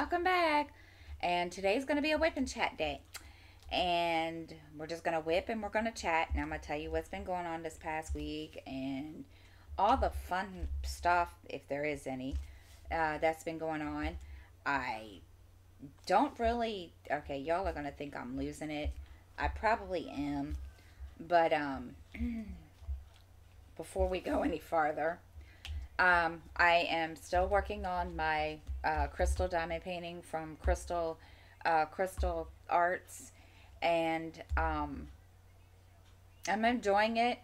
welcome back. And today's going to be a WIP and chat day. And we're just going to whip and we're going to chat. And I'm going to tell you what's been going on this past week and all the fun stuff, if there is any, uh, that's been going on. I don't really, okay, y'all are going to think I'm losing it. I probably am. But um, before we go any farther, um, I am still working on my uh, crystal diamond painting from Crystal uh, Crystal Arts, and um, I'm enjoying it.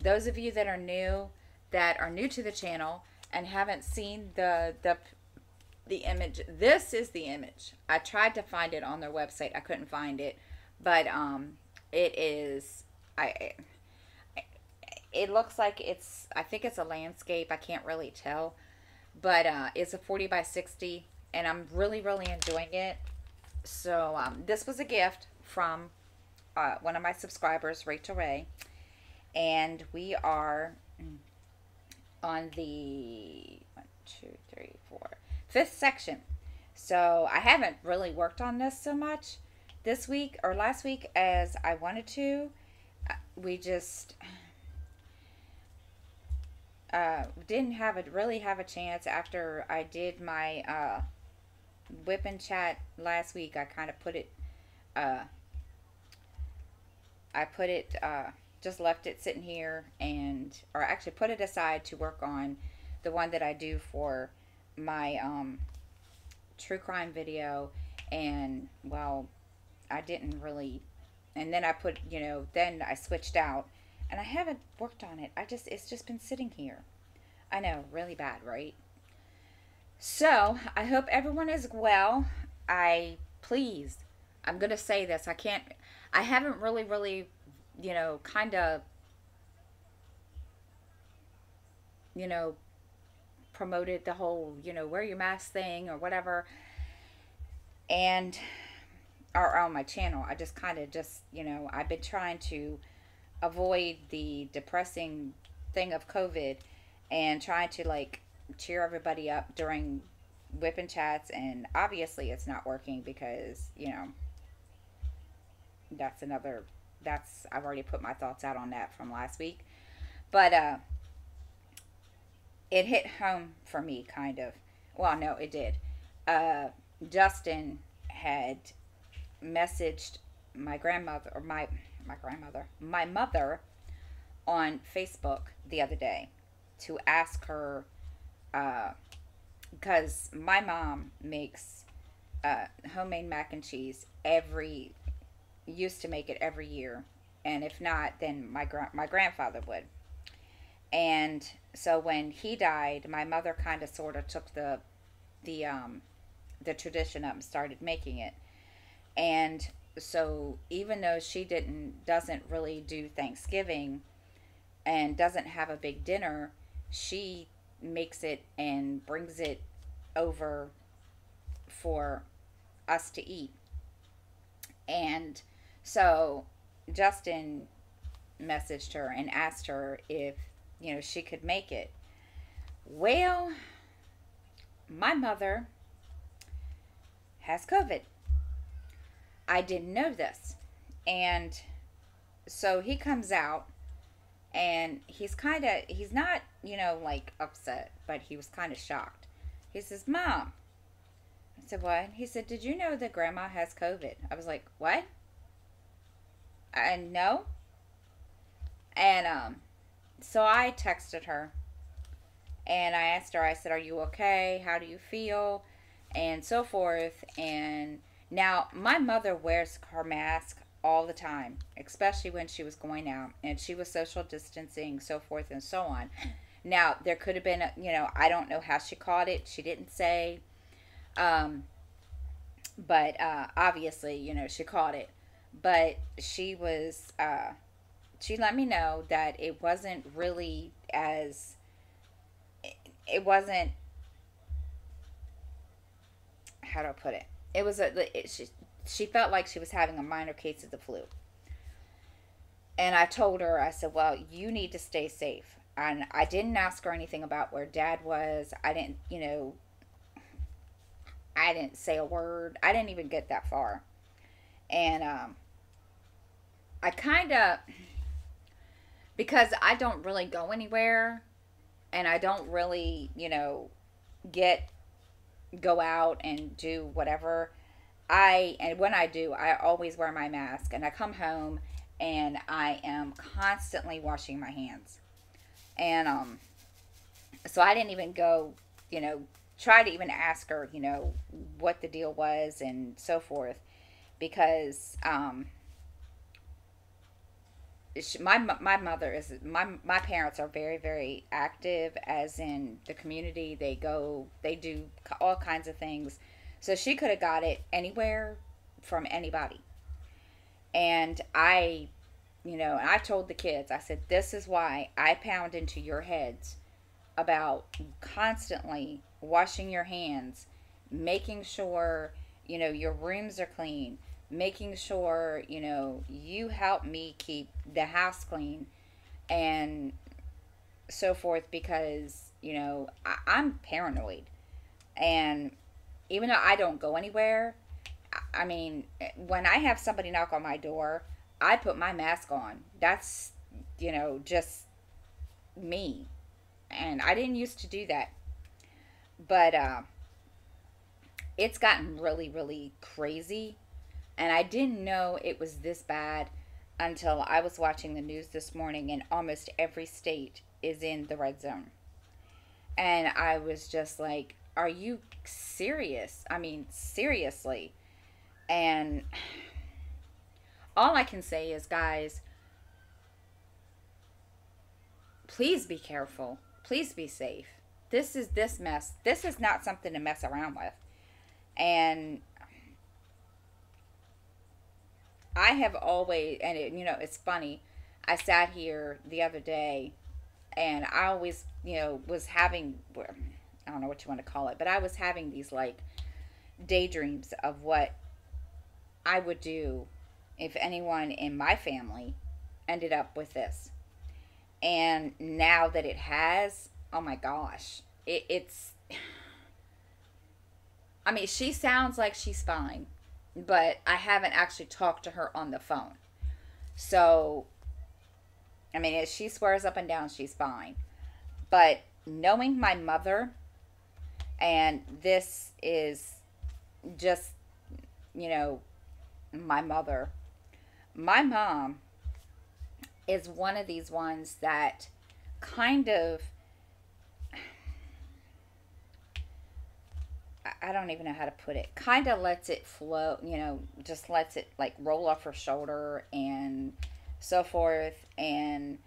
Those of you that are new, that are new to the channel and haven't seen the the the image, this is the image. I tried to find it on their website. I couldn't find it, but um, it is I it looks like it's i think it's a landscape i can't really tell but uh, it's a 40 by 60 and i'm really really enjoying it. So um, this was a gift from uh, one of my subscribers rachel ray and we are on the one two three four fifth section. So i haven't really worked on this so much this week or last week as i wanted to. Uh, we just uh, didn't have a really have a chance after I did my uh, WIP and chat last week. I kind of put it, uh, I put it, uh, just left it sitting here and, or actually put it aside to work on the one that I do for my um, true crime video. And well, I didn't really, and then I put, you know, then I switched out and I haven't worked on it. I just, it's just been sitting here. I know, really bad, right? So, I hope everyone is well. I, please, I'm going to say this. I can't, I haven't really, really, you know, kind of, you know, promoted the whole, you know, wear your mask thing or whatever. And, or on my channel, I just kind of just, you know, I've been trying to, avoid the depressing thing of COVID and trying to like cheer everybody up during whipping chats and obviously it's not working because you know that's another that's I've already put my thoughts out on that from last week. But uh it hit home for me kind of. Well no it did. Uh Justin had messaged my grandmother or my my grandmother, my mother on Facebook the other day to ask her, because uh, my mom makes uh, homemade mac and cheese every, used to make it every year. And if not, then my, gra- my grandfather would. And so when he died, my mother kind of sort of took the, the, um, the tradition up and started making it. And so even though she didn't doesn't really do Thanksgiving and doesn't have a big dinner, she makes it and brings it over for us to eat. And so Justin messaged her and asked her if, you know, she could make it. Well, my mother has COVID. I didn't know this. And so he comes out and he's kind of, he's not, you know, like upset, but he was kind of shocked. He says, Mom. I said, What? He said, Did you know that grandma has COVID? I was like, What? And no. And um, so I texted her and I asked her, I said, Are you okay? How do you feel? And so forth. And now, my mother wears her mask all the time, especially when she was going out and she was social distancing, so forth and so on. Now, there could have been, a, you know, I don't know how she caught it. She didn't say. Um, but uh, obviously, you know, she caught it. But she was, uh, she let me know that it wasn't really as, it wasn't, how do I put it? It was a it, she, she felt like she was having a minor case of the flu and i told her i said well you need to stay safe and i didn't ask her anything about where dad was i didn't you know i didn't say a word. I didn't even get that far. And um, I kind of, because I don't really go anywhere and I don't really, you know, get, go out and do whatever. I, and when I do, I always wear my mask and I come home and I am constantly washing my hands. And, um, so I didn't even go, you know, try to even ask her, you know, what the deal was and so forth because, um, my my mother is my my parents are very very active as in the community. They go they do all kinds of things. So she could have got it anywhere from anybody. And i you know and i told the kids i said this is why i pound into your heads about constantly washing your hands making sure you know your rooms are clean making sure you know you help me keep the house clean and so forth because you know I, i'm paranoid and even though i don't go anywhere I mean, when I have somebody knock on my door, I put my mask on. That's, you know, just me. And I didn't used to do that. But uh, it's gotten really, really crazy and I didn't know it was this bad until I was watching the news this morning, and almost every state is in the red zone. And I was just like, are you serious? I mean, seriously. And all I can say is, guys, please be careful. Please be safe. This is this mess. This is not something to mess around with. And I have always, and it, you know, it's funny. I sat here the other day, and I always, you know, was having, I don't know what you want to call it, but I was having these like daydreams of what I would do if anyone in my family ended up with this. And now that it has, oh my gosh, it, it's. I mean, she sounds like she's fine but I haven't actually talked to her on the phone. So, I mean, if she swears up and down she's fine. But knowing my mother, and this is just, you know, my mother, my mom is one of these ones that kind of I don't even know how to put it. Kind of lets it flow, you know, just lets it like roll off her shoulder and so forth. And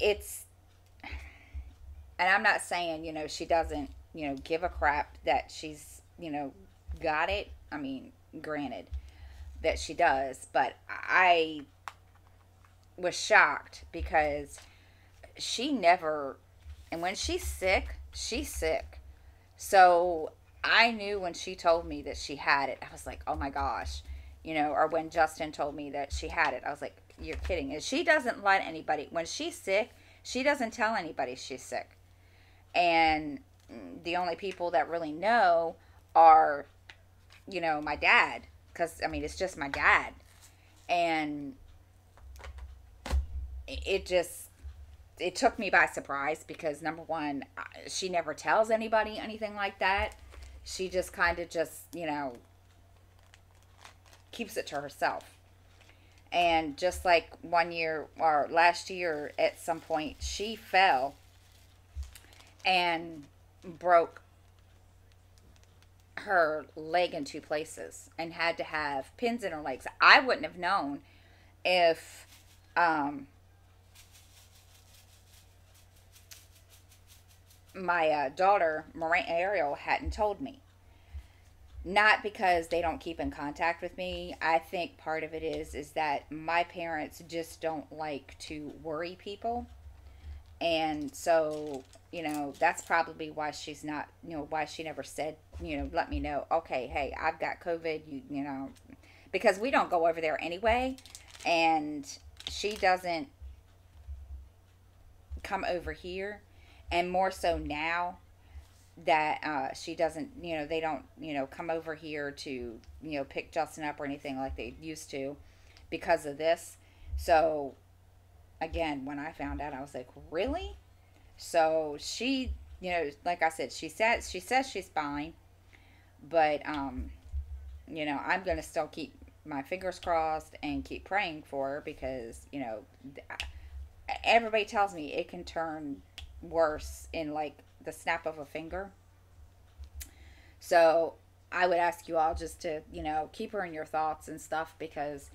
it's, and I'm not saying, you know, she doesn't, you know, give a crap that she's, you know, got it. I mean, granted that she does, but I was shocked because she never, and when she's sick, she's sick so I knew when she told me that she had it, I was like, oh my gosh. You know, or when Justin told me that she had it, I was like, you're kidding. And she doesn't let anybody, when she's sick, she doesn't tell anybody she's sick. And the only people that really know are, you know, my dad. Because, I mean, it's just my dad. And it just it took me by surprise because number one, she never tells anybody anything like that. She just kind of just, you know, keeps it to herself. And just like one year or last year at some point, she fell and broke her leg in two places and had to have pins in her legs. I wouldn't have known if um, my uh, daughter, Moraine Ariel, hadn't told me. Not because they don't keep in contact with me. I think part of it is is that my parents just don't like to worry people. And so, you know, that's probably why she's not, you know, why she never said, you know, let me know, okay, hey, I've got COVID, you, you know, because we don't go over there anyway. And she doesn't come over here and more so now that uh, she doesn't, you know, they don't, you know, come over here to, you know, pick Justin up or anything like they used to because of this. So, again, when I found out, I was like, really? So she, you know, like I said, she said she says she's fine, but um, you know, I'm gonna still keep my fingers crossed and keep praying for her because you know, everybody tells me it can turn worse in like the snap of a finger. So I would ask you all just to, you know, keep her in your thoughts and stuff because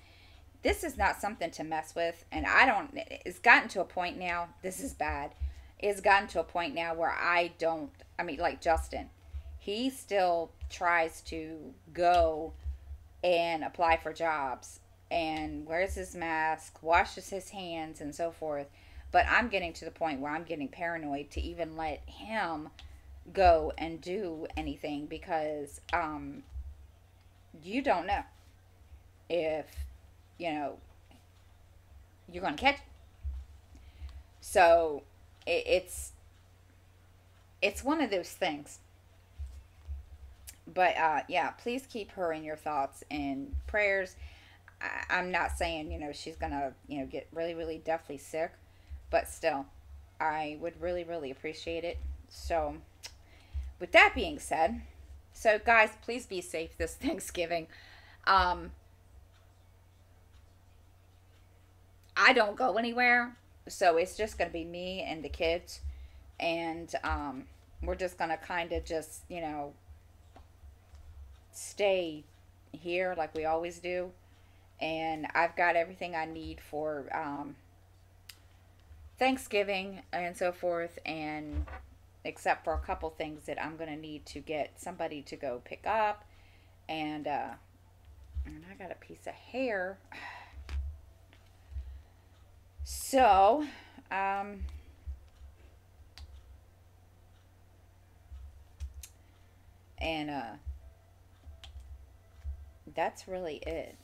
this is not something to mess with. And I don't, it's gotten to a point now, this is bad. It's gotten to a point now where I don't, I mean, like Justin, he still tries to go and apply for jobs and wears his mask, washes his hands, and so forth. But I'm getting to the point where I'm getting paranoid to even let him go and do anything because um, you don't know if, you know, you're going to catch. So it, it's it's one of those things. But uh, yeah, please keep her in your thoughts and prayers. I, I'm not saying you know she's gonna you know get really really deathly sick, but still, I would really, really appreciate it. So, with that being said, so guys, please be safe this Thanksgiving. Um, I don't go anywhere, so it's just to be me and the kids. And um, we're just to kind of just, you know, stay here like we always do. And I've got everything I need for um, Thanksgiving and so forth, and except for a couple things that I'm going to need to get somebody to go pick up. And, uh, and I got a piece of hair. So, um, and, uh, that's really it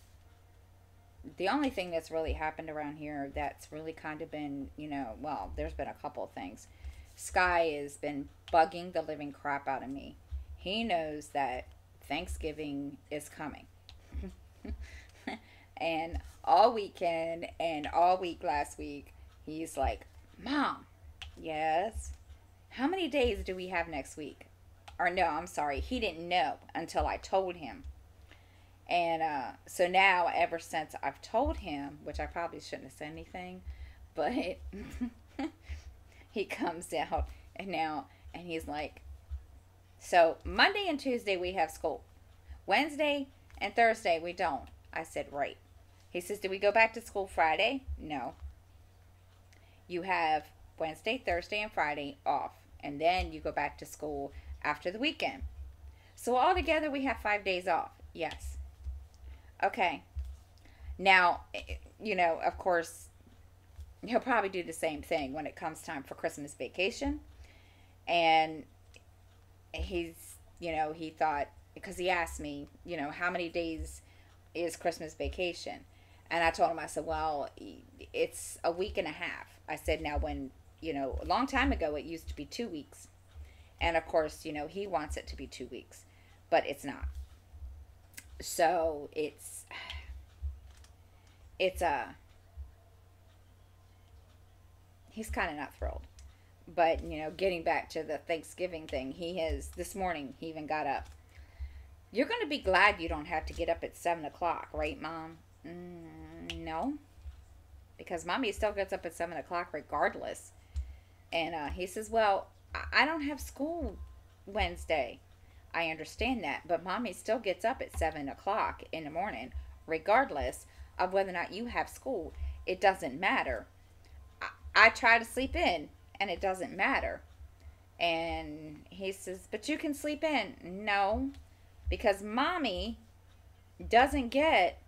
the only thing that's really happened around here that's really kind of been, you know, well, there's been a couple things. Sky has been bugging the living crap out of me. He knows that Thanksgiving is coming. and all weekend and all week last week, he's like, Mom, yes. How many days do we have next week? Or no, I'm sorry, he didn't know until I told him. And uh, so now, ever since I've told him, which I probably shouldn't have said anything, but he comes out and now, and he's like, so Monday and Tuesday we have school. Wednesday and Thursday we don't. I said, right. He says, do we go back to school Friday? No. You have Wednesday, Thursday, and Friday off. And then you go back to school after the weekend. So altogether we have five days off. Yes. Okay. Now, eh, you know, of course, he'll probably do the same thing when it comes time for Christmas vacation. And he's, you know, he thought, because he asked me, you know, how many days is Christmas vacation? And I told him, I said, well, it's a week and a half. I said, now, when, you know, a long time ago, it used to be two weeks. And of course, you know, he wants it to be two weeks, but it's not so it's it's a uh, he's kind of not thrilled. But you know getting back to the thanksgiving thing he has this morning he even got up. You're going to be glad you don't have to get up at 7 o'clock right mom? Mm, no. Because mommy still gets up at 7 o'clock regardless. And uh, he says well i don't have school wednesday I understand that, but mommy still gets up at 7 o'clock in the morning, regardless of whether or not you have school. It doesn't matter. I, I try to sleep in, and it doesn't matter. And he says, But you can sleep in. No, because mommy doesn't get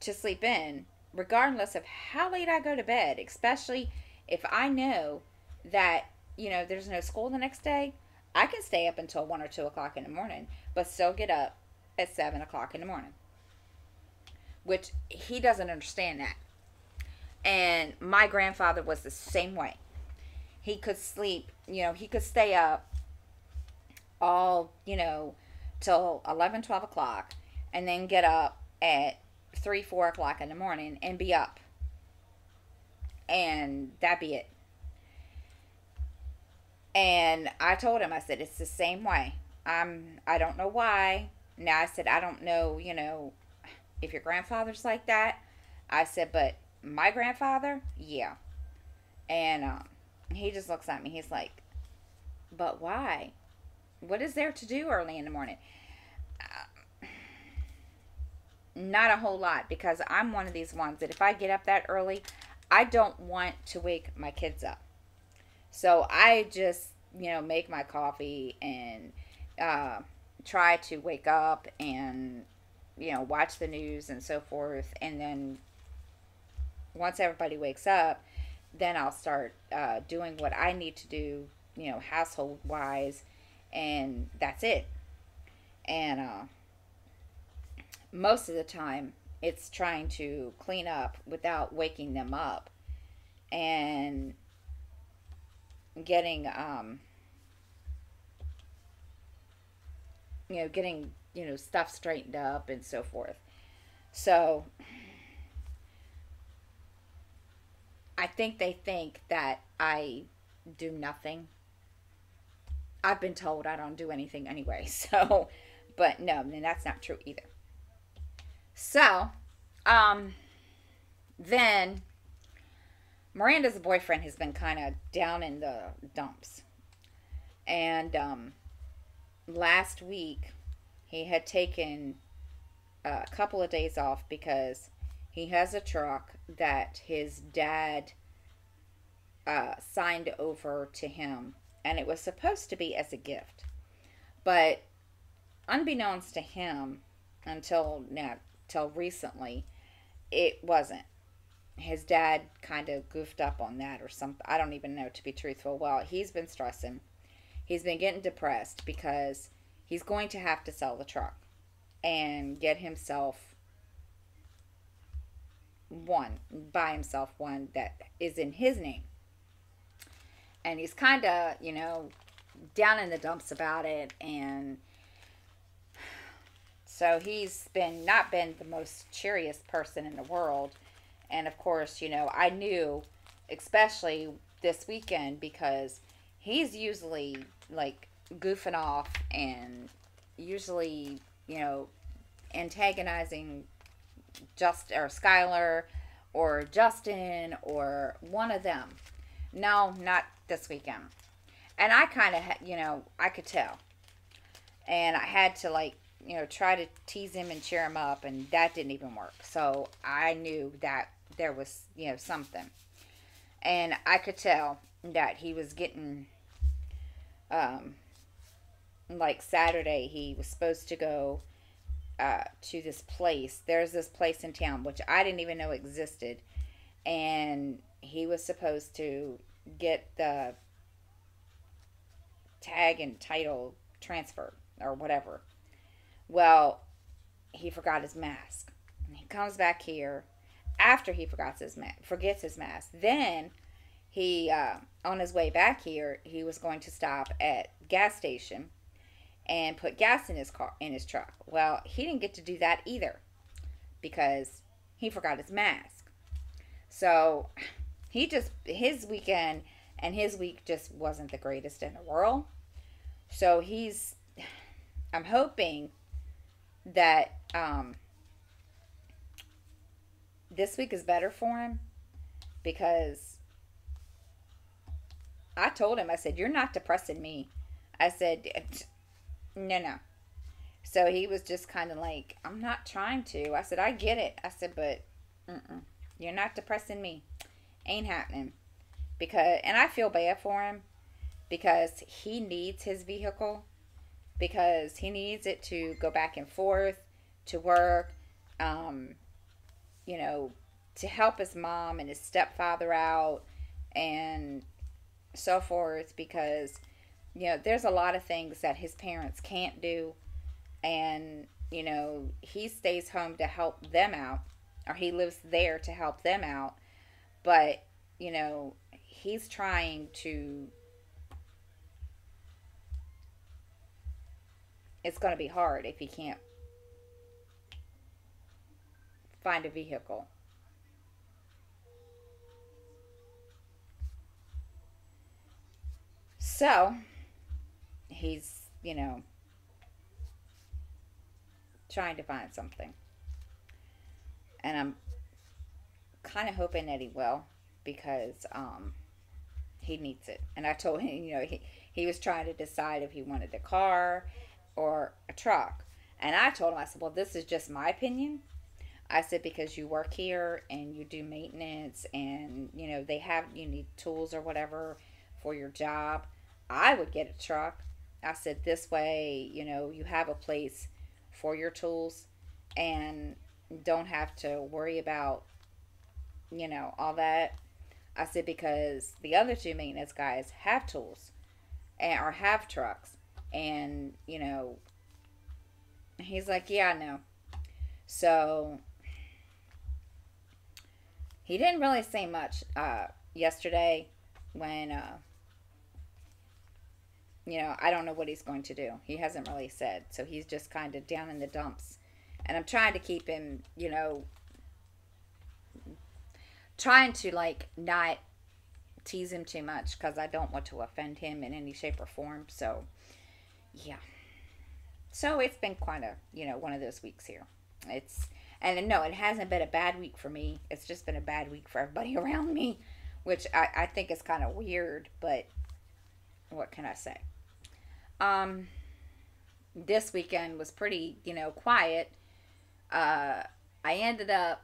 to sleep in, regardless of how late I go to bed, especially if I know that, you know, there's no school the next day. I can stay up until 1 or 2 o'clock in the morning, but still get up at 7 o'clock in the morning. Which he doesn't understand that. And my grandfather was the same way. He could sleep, you know, he could stay up all, you know, till 11, 12 o'clock, and then get up at 3, 4 o'clock in the morning and be up. And that be it. And I told him, I said, it's the same way. I'm, I don't know why. Now I said, I don't know, you know, if your grandfather's like that. I said, but my grandfather, yeah. And um, he just looks at me. He's like, but why? What is there to do early in the morning? Uh, not a whole lot because I'm one of these ones that if I get up that early, I don't want to wake my kids up. So I just, you know, make my coffee and uh, try to wake up and, you know, watch the news and so forth. And then once everybody wakes up, then I'll start uh, doing what I need to do, you know, household wise, and that's it. And uh, most of the time, it's trying to clean up without waking them up and getting, um, you know, getting, you know, stuff straightened up and so forth. So, I think they think that I do nothing. I've been told I don't do anything anyway, so, but no, that's not true either. So, um, then Miranda's boyfriend has been kind of down in the dumps. And, um, last week he had taken a couple of days off because he has a truck that his dad uh, signed over to him, and it was supposed to be as a gift. But unbeknownst to him, until now, till recently, it wasn't. His dad kind of goofed up on that or something. I don't even know, to be truthful. Well, he's been stressing. He's been getting depressed because he's going to have to sell the truck and get himself one by himself, one that is in his name. And he's kind of, you know, down in the dumps about it. And so he's been not been the most cheeriest person in the world. And of course, you know, I knew, especially this weekend, because he's usually like goofing off and usually, you know, antagonizing just or Skylar or Justin or one of them. No, not this weekend. And I kind of, you know, I could tell. And I had to like, you know, try to tease him and cheer him up, and that didn't even work. So I knew that there was, you know, something. And I could tell that he was getting, um, like Saturday, he was supposed to go uh, to this place. There's this place in town which I didn't even know existed, and he was supposed to get the tag and title transferred or whatever. Well, he forgot his mask. And He comes back here after he forgets his ma- forgets his mask. Then he uh, on his way back here, he was going to stop at gas station and put gas in his car in his truck. Well, he didn't get to do that either because he forgot his mask. So he just his weekend and his week just wasn't the greatest in the world. So he's I'm hoping that um this week is better for him because I told him I said you're not depressing me. I said no, no. So he was just kind of like, I'm not trying to. I said, I get it. I said, but mm-mm, you're not depressing me. Ain't happening. Because, and I feel bad for him because he needs his vehicle because he needs it to go back and forth to work, um, you know, to help his mom and his stepfather out and so forth because you know, there's a lot of things that his parents can't do. And, you know, he stays home to help them out, or he lives there to help them out. But, you know, he's trying to it's going to be hard if he can't find a vehicle. So, he's, you know, trying to find something. And I'm kind of hoping that he will because um, he needs it. And I told him, you know, he, he was trying to decide if he wanted a car or a truck. And I told him, I said, well, this is just my opinion. I said, because you work here and you do maintenance and, you know, they have, you need tools or whatever for your job. I would get a truck. I said, this way, you know, you have a place for your tools and don't have to worry about, you know, all that. I said, because the other two maintenance guys have tools and, or have trucks. And, you know, he's like, yeah, I know. So he didn't really say much uh, yesterday when uh, you know, I don't know what he's going to do. He hasn't really said. So he's just kind of down in the dumps. And I'm trying to keep him, you know, trying to like not tease him too much because I don't want to offend him in any shape or form. So, yeah. So it's been quite a, you know, one of those weeks here. It's, and no, it hasn't been a bad week for me. It's just been a bad week for everybody around me, which I, I think is kind of weird, but what can I say? Um, this weekend was pretty, you know, quiet. Uh, I ended up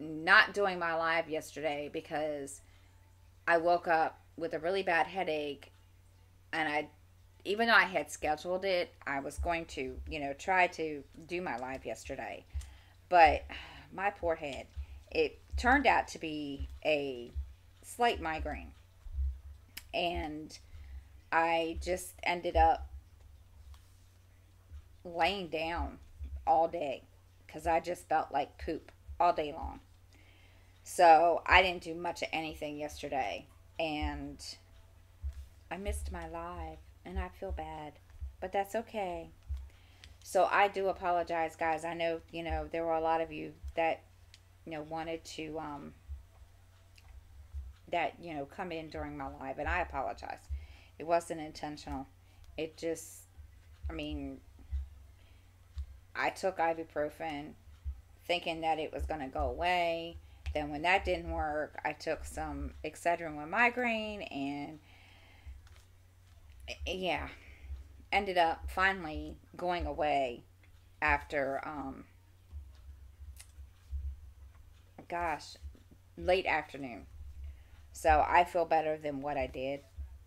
not doing my live yesterday because I woke up with a really bad headache and I even though I had scheduled it, I was going to, you know, try to do my live yesterday. But my poor head, it turned out to be a slight migraine. And I just ended up laying down all day because I just felt like poop all day long. So I didn't do much of anything yesterday, and I missed my live, and I feel bad, but that's okay. So I do apologize, guys. I know you know there were a lot of you that you know wanted to um that you know come in during my live, and I apologize. It wasn't intentional. It just, I mean, I took ibuprofen thinking that it was going to go away. Then when that didn't work, I took some Excedrin with migraine and yeah, ended up finally going away after um gosh, late afternoon. So I feel better than what I did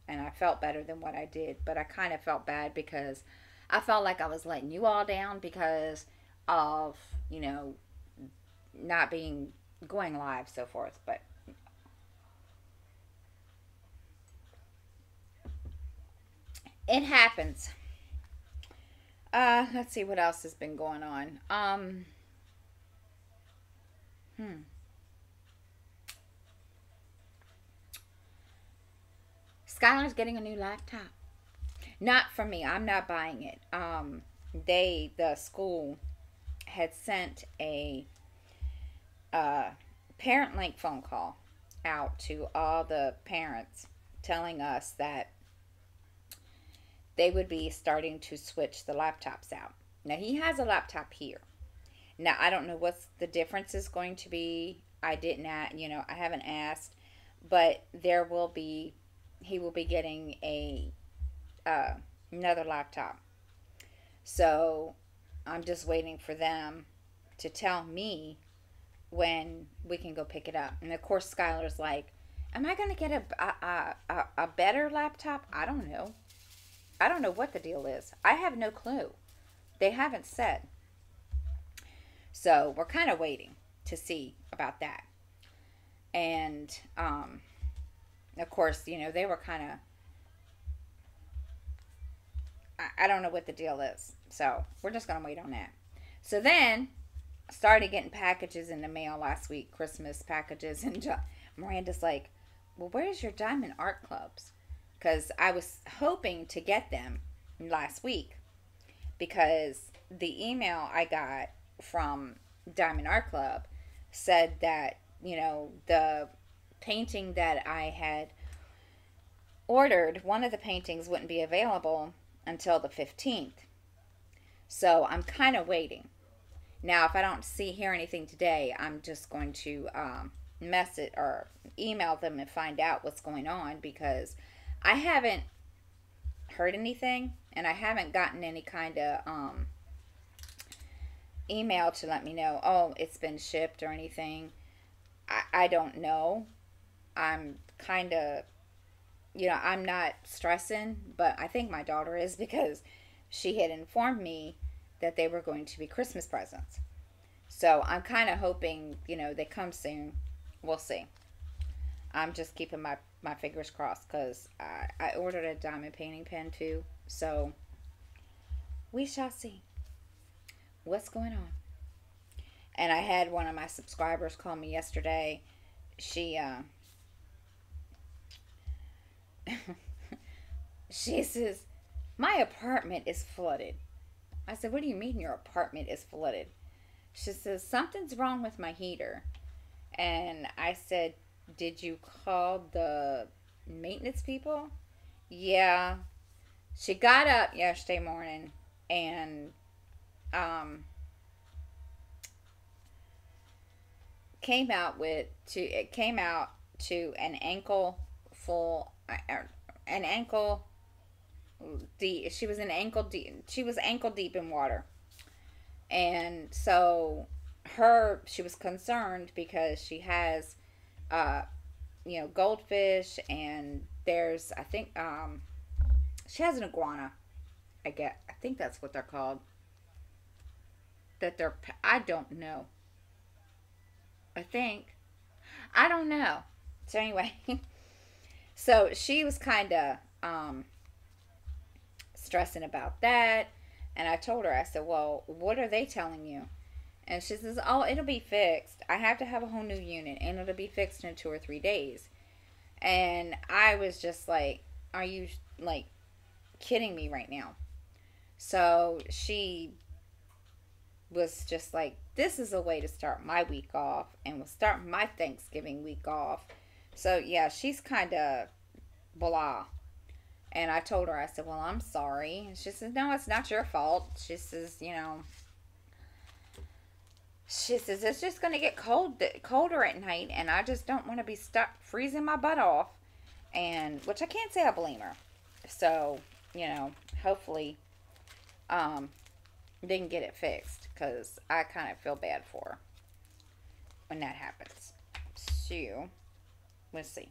and I felt better than what I did. But I kind of felt bad because I felt like I was letting you all down because of, you know, not being going live, so forth. But it happens. Uh, let's see what else has been going on. Um, hmm. Skylar's getting a new laptop. Not for me. I'm not buying it. Um, they, the school, had sent a uh, parent link phone call out to all the parents telling us that they would be starting to switch the laptops out. Now, he has a laptop here. Now, I don't know what the difference is going to be. I didn't, you know, I haven't asked, but there will be he will be getting a uh, another laptop. So I'm just waiting for them to tell me when we can go pick it up. And of course, Skylar's like, "Am I going to get a, a a a better laptop? I don't know. I don't know what the deal is. I have no clue. They haven't said. So we're kind of waiting to see about that. And um, of course, you know, they were kind of. I, I don't know what the deal is. So we're just going to wait on that. So then started getting packages in the mail last week, Christmas packages. And Miranda's like, well, where's your Diamond Art Clubs? Because I was hoping to get them last week. because the email I got from Diamond Art Club said that, you know, the painting that I had ordered, one of the paintings wouldn't be available until the 15th. So I'm kind of waiting. Now, if I don't see hear anything today, I'm just going to um, message or email them and find out what's going on because I haven't heard anything and I haven't gotten any kind of um, email to let me know, oh, it's been shipped or anything. I, I don't know. I'm kind of, you know, I'm not stressing, but I think my daughter is because she had informed me that they were going to be Christmas presents. So I'm kind of hoping, you know, they come soon. We'll see. I'm just keeping my, my fingers crossed because I, I ordered a diamond painting pen too. So we shall see what's going on. And I had one of my subscribers call me yesterday. She, uh, she says, My apartment is flooded. I said, What do you mean your apartment is flooded? She says, Something's wrong with my heater. And I said, Did you call the maintenance people? Yeah. She got up yesterday morning and um came out with to it came out to an ankle full uh, uh, an ankle deep she was an ankle deep she was ankle deep in water and so her she was concerned because she has uh you know goldfish and there's i think um she has an iguana i get i think that's what they're called that they're i don't know. I think i don't know. So anyway so she was kind of um stressing about that and i told her i said well what are they telling you and she says, Oh, it'll be fixed. I have to have a whole new unit and it'll be fixed in two or three days. And I was just like, Are you like kidding me right now? So she was just like, This is a way to start my week off and will start my Thanksgiving week off. So yeah, she's kind of blah. And I told her, I said, Well, I'm sorry. And she says, No, it's not your fault. She says, You know, she says it's just going to get cold colder at night and i just don't want to be stuck freezing my butt off and which i can't say i blame her. So you know hopefully um they can get it fixed because i kind of feel bad for her when that happens. So let's see.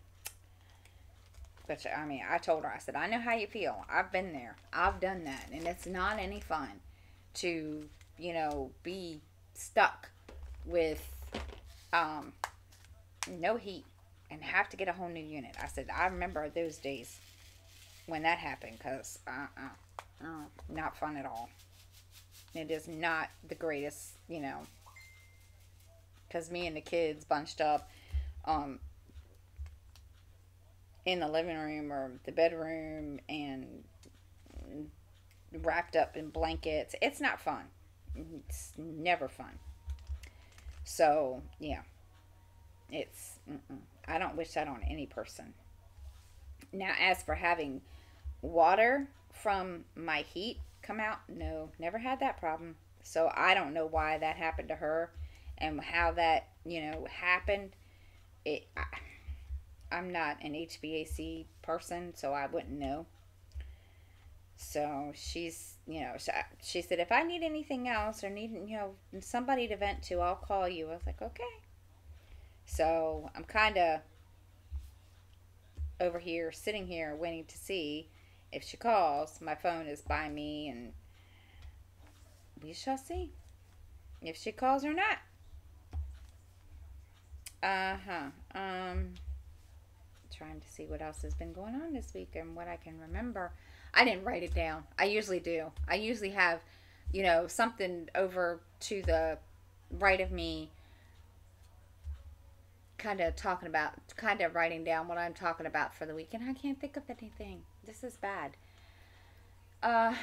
But i mean i told her i said i know how you feel. I've been there. I've done that and it's not any fun to you know be stuck with um, no heat and have to get a whole new unit. I said, I remember those days when that happened because uh-uh, uh, not fun at all. It is not the greatest, you know, because me and the kids bunched up um, in the living room or the bedroom and wrapped up in blankets. It's not fun. It's never fun. So, yeah. It's, mm-mm. I don't wish that on any person. Now, as for having water from my heat come out, no, never had that problem. So, I don't know why that happened to her and how that, you know, happened. It, I, I'm not an HVAC person, so I wouldn't know. So she's, you know, she, said, if I need anything else or need, you know, somebody to vent to, I'll call you. I was like, okay. So I'm kind of over here, sitting here, waiting to see if she calls. My phone is by me, and we shall see if she calls or not. Uh huh. Um, trying to see what else has been going on this week and what I can remember. I didn't write it down. I usually do. I usually have, you know, something over to the right of me kind of talking about kind of writing down what I'm talking about for the week and I can't think of anything. This is bad. Uh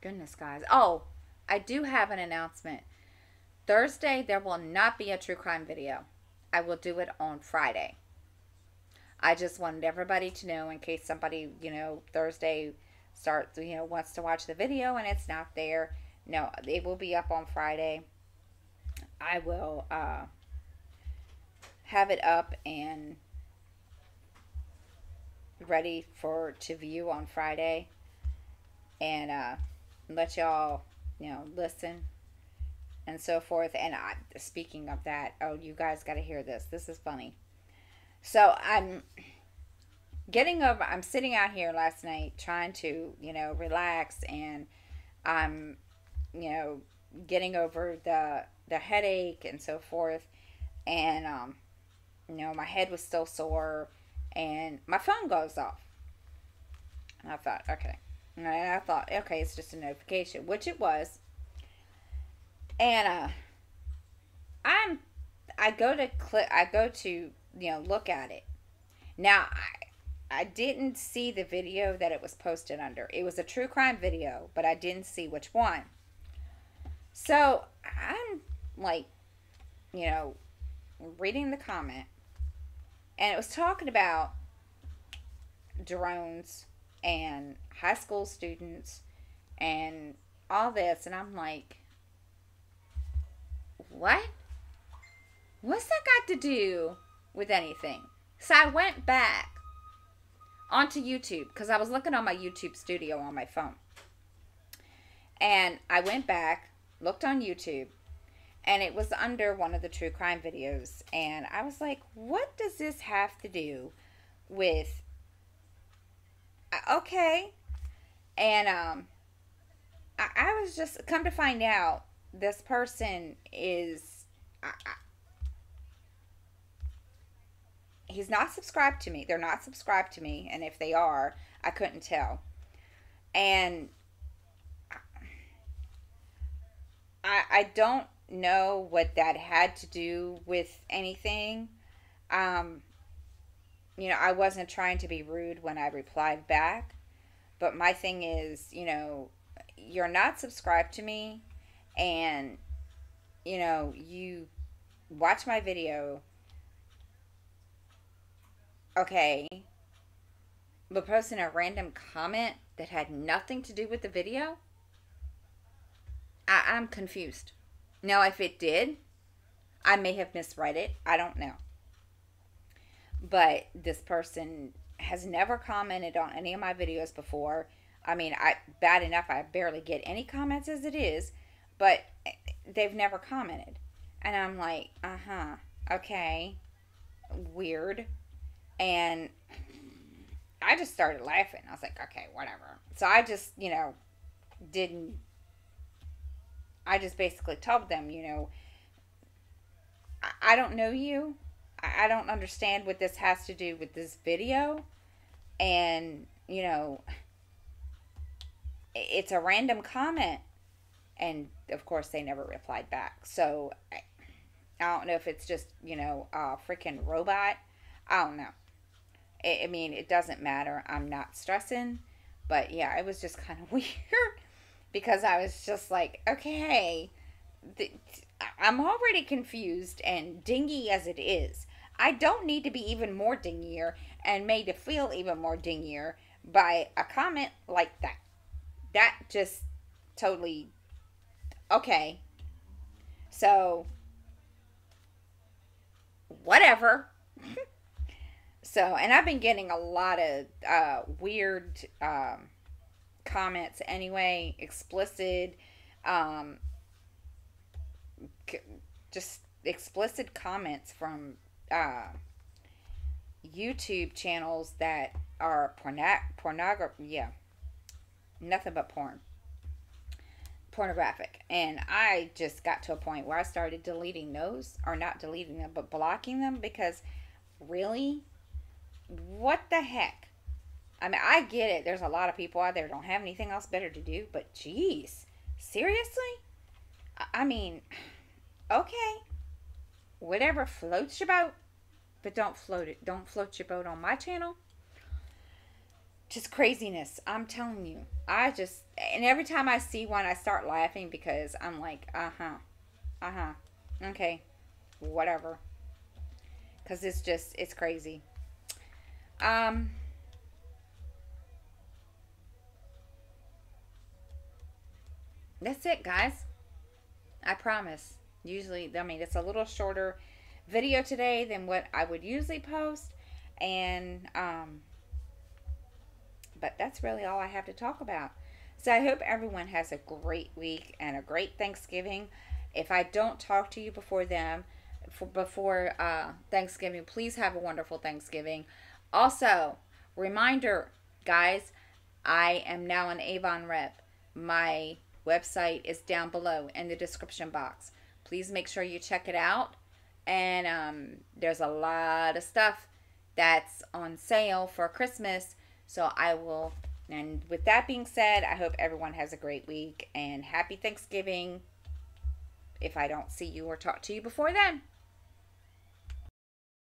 Goodness, guys. Oh, I do have an announcement. Thursday, there will not be a true crime video. I will do it on Friday. I just wanted everybody to know in case somebody, you know, Thursday starts, you know, wants to watch the video and it's not there. No, it will be up on Friday. I will uh, have it up and ready for to view on Friday and uh, let y'all, you know, listen and so forth. And I, speaking of that, oh, you guys got to hear this. This is funny. So I'm getting over, I'm sitting out here last night trying to, you know, relax and I'm, you know, getting over the, the headache and so forth. And, um, you know, my head was still sore and my phone goes off. And I thought, okay. And I thought, okay, it's just a notification, which it was. And uh I'm I go to click I go to you know, look at it. Now, I, I didn't see the video that it was posted under. It was a true crime video, but I didn't see which one. So I'm like, you know, reading the comment, and it was talking about drones and high school students and all this, and I'm like, what? What's that got to do with anything. So I went back onto YouTube because I was looking on my YouTube studio on my phone. And I went back, looked on YouTube, and it was under one of the true crime videos. And I was like, what does this have to do with. Uh, okay. And um, I, I was just, come to find out, this person is. I, he's not subscribed to me. They're not subscribed to me, and if they are, I couldn't tell. And I I don't know what that had to do with anything. Um you know, I wasn't trying to be rude when I replied back, but my thing is, you know, you're not subscribed to me and you know, you watch my video Okay. But posting a random comment that had nothing to do with the video? I, I'm confused. Now, if it did, I may have misread it. I don't know. But this person has never commented on any of my videos before. I mean, I bad enough I barely get any comments as it is, but they've never commented. And I'm like, "Uh-huh. Okay. Weird." And I just started laughing. I was like, okay, whatever. So I just, you know, didn't. I just basically told them, you know, I, I don't know you. I, I don't understand what this has to do with this video. And, you know, it's a random comment. And of course, they never replied back. So I, I don't know if it's just, you know, a freaking robot. I don't know. I mean, it doesn't matter. I'm not stressing. But yeah, it was just kind of weird because I was just like, okay, the, I'm already confused and dingy as it is. I don't need to be even more dingier and made to feel even more dingier by a comment like that. That just totally okay. So, whatever. So, and I've been getting a lot of uh, weird um, comments anyway, explicit, um, just explicit comments from uh, YouTube channels that are porno- pornography. Yeah, nothing but porn. Pornographic. And I just got to a point where I started deleting those, or not deleting them, but blocking them because really? What the heck? I mean, I get it. There's a lot of people out there don't have anything else better to do, but geez, seriously? I mean, okay, whatever floats your boat, but don't float it. Don't float your boat on my channel. just craziness. I'm telling you. I just and every time I see one, I start laughing because I'm like, uh huh, uh huh, okay, whatever. Cause it's just it's crazy. Um. That's it, guys. I promise. Usually, I mean, it's a little shorter video today than what I would usually post, and um but that's really all I have to talk about. So I hope everyone has a great week and a great Thanksgiving. If I don't talk to you before them, for, before uh, Thanksgiving, please have a wonderful Thanksgiving. Also, reminder, guys, I am now an Avon rep. My website is down below in the description box. Please make sure you check it out. And um, there's a lot of stuff that's on sale for Christmas so I will, and with that being said, I hope everyone has a great week and happy Thanksgiving if I don't see you or talk to you before then.